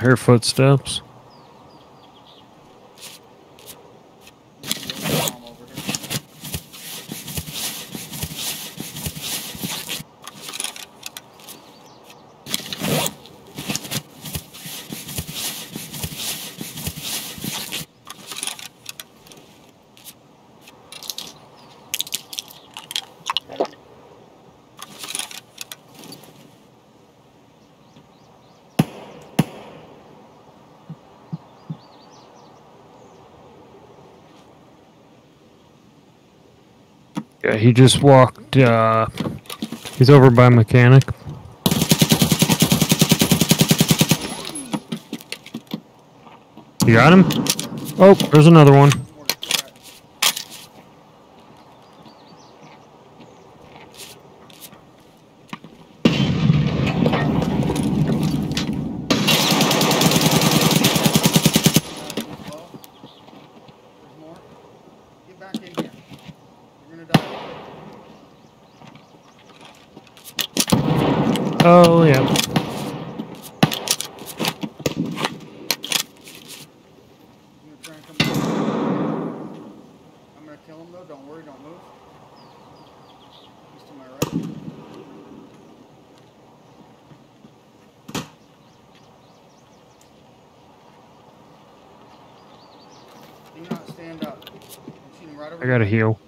Her footsteps. Yeah, he just walked. Uh, he's over by mechanic. You got him? Oh, there's another one. Get back in here. You're gonna die. Oh yeah. I'm gonna try and come back. I'm gonna kill him though. Don't worry. Don't move. He's to my right. Do not stand up. I'm shooting right over I got a your heal.